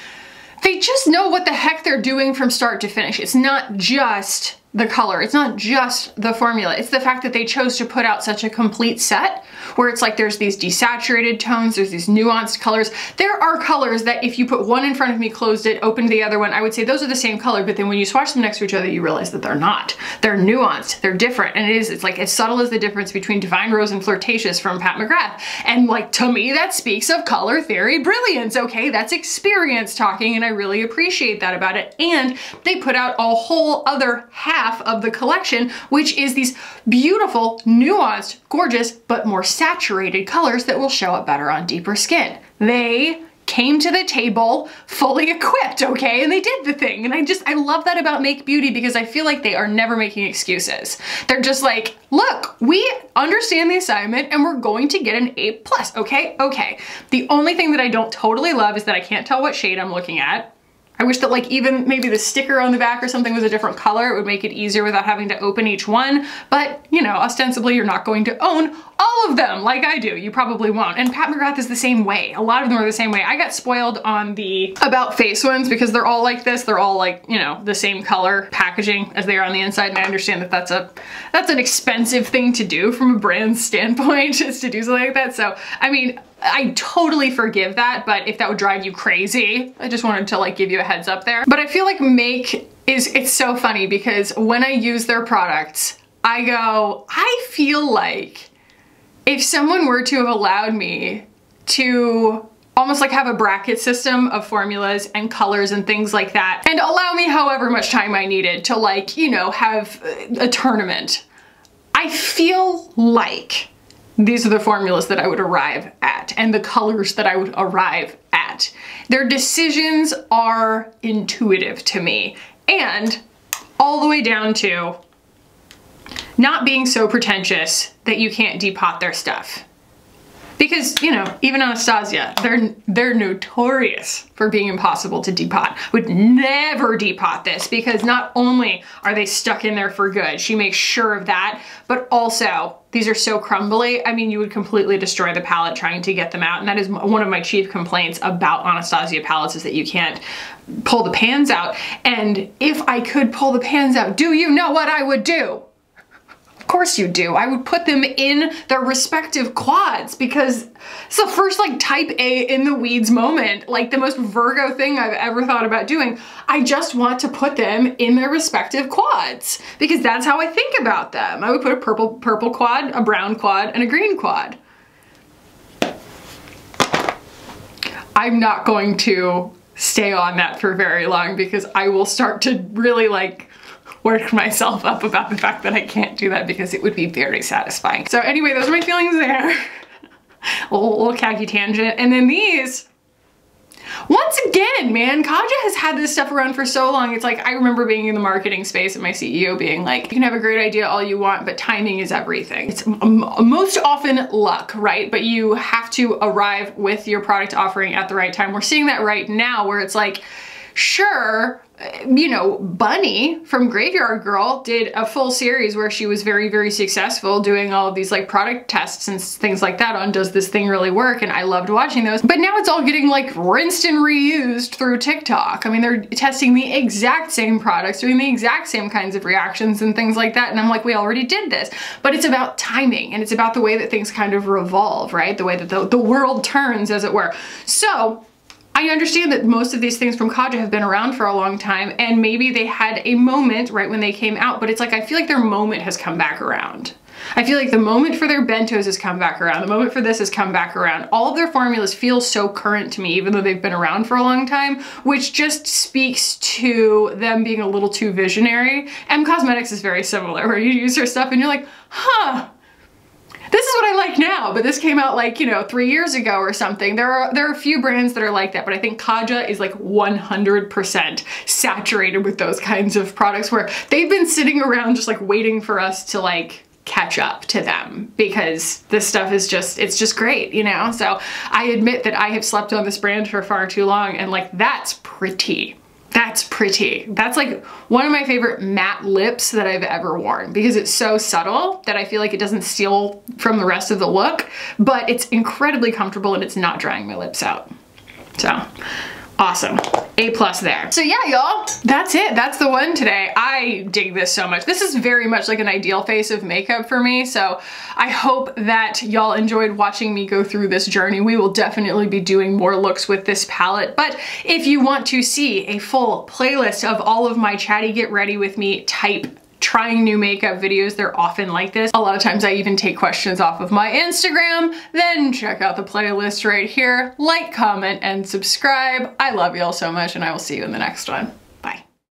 they just know what the heck they're doing from start to finish. It's not just the color. It's not just the formula. It's the fact that they chose to put out such a complete set where it's like there's these desaturated tones, there's these nuanced colors. There are colors that if you put one in front of me, closed it, opened the other one, I would say those are the same color, but then when you swatch them next to each other, you realize that they're not. They're nuanced, they're different, and it is, it's like as subtle as the difference between Divine Rose and Flirtatious from Pat McGrath. And like, to me, that speaks of color theory brilliance, okay? That's experience talking, and I really appreciate that about it. And they put out a whole other half of the collection, which is these beautiful, nuanced, gorgeous, but more saturated colors that will show up better on deeper skin. They came to the table fully equipped, okay? And they did the thing. And I just, I love that about Make Beauty because I feel like they are never making excuses. They're just like, look, we understand the assignment and we're going to get an A plus, okay? Okay. The only thing that I don't totally love is that I can't tell what shade I'm looking at. I wish that like even maybe the sticker on the back or something was a different color. It would make it easier without having to open each one. But you know, ostensibly you're not going to own all of them like I do. You probably won't. And Pat McGrath is the same way. A lot of them are the same way. I got spoiled on the About Face ones because they're all like this. They're all like, you know, the same color packaging as they are on the inside. And I understand that that's a that's an expensive thing to do from a brand standpoint is to do something like that. So, I mean, I totally forgive that, but if that would drive you crazy, I just wanted to like give you a heads up there. But I feel like Make is, it's so funny because when I use their products, I go, I feel like if someone were to have allowed me to almost like have a bracket system of formulas and colors and things like that and allow me however much time I needed to like, you know, have a tournament. I feel like these are the formulas that I would arrive at and the colors that I would arrive at. Their decisions are intuitive to me and all the way down to not being so pretentious that you can't depot their stuff. Because, you know, even Anastasia, they're they're notorious for being impossible to depot. Would never depot this because not only are they stuck in there for good, she makes sure of that, but also these are so crumbly. I mean, you would completely destroy the palette trying to get them out. And that is one of my chief complaints about Anastasia palettes is that you can't pull the pans out. And if I could pull the pans out, do you know what I would do? Course you do. I would put them in their respective quads because it's the first like type A in the weeds moment, like the most Virgo thing I've ever thought about doing. I just want to put them in their respective quads because that's how I think about them. I would put a purple purple quad, a brown quad, and a green quad. I'm not going to stay on that for very long because I will start to really like work myself up about the fact that I can't do that because it would be very satisfying. So anyway, those are my feelings there. a little, little Kackie tangent. And then these, once again, man, Kaja has had this stuff around for so long. It's like, I remember being in the marketing space and my CEO being like, you can have a great idea all you want, but timing is everything. It's most often luck, right? But you have to arrive with your product offering at the right time. We're seeing that right now where it's like, sure, Uh, you know, Bunny from Graveyard Girl did a full series where she was very, very successful doing all of these like product tests and things like that on does this thing really work? And I loved watching those. But now it's all getting like rinsed and reused through TikTok. I mean, they're testing the exact same products, doing the exact same kinds of reactions and things like that. And I'm like, we already did this. But it's about timing and it's about the way that things kind of revolve, right? The way that the, the world turns, as it were. So I understand that most of these things from Kaja have been around for a long time and maybe they had a moment right when they came out, but it's like I feel like their moment has come back around. I feel like the moment for their bentos has come back around. The moment for this has come back around. All of their formulas feel so current to me, even though they've been around for a long time, which just speaks to them being a little too visionary. Em Cosmetics is very similar, where you use their stuff and you're like, huh, this is what I like now, but this came out like, you know, three years ago or something. There are, there are a few brands that are like that, but I think Kaja is like 100% saturated with those kinds of products where they've been sitting around just like waiting for us to like catch up to them because this stuff is just it's just great you know so I admit that I have slept on this brand for far too long and like that's pretty that's pretty. That's like one of my favorite matte lips that I've ever worn because it's so subtle that I feel like it doesn't steal from the rest of the look, but it's incredibly comfortable and it's not drying my lips out. So awesome. A plus there. So yeah, y'all, that's it. That's the one today. I dig this so much. This is very much like an ideal face of makeup for me. So I hope that y'all enjoyed watching me go through this journey. We will definitely be doing more looks with this palette. But if you want to see a full playlist of all of my chatty get ready with me type trying new makeup videos, they're often like this. A lot of times I even take questions off of my Instagram, then check out the playlist right here, like, comment, and subscribe. I love y'all so much and I will see you in the next one.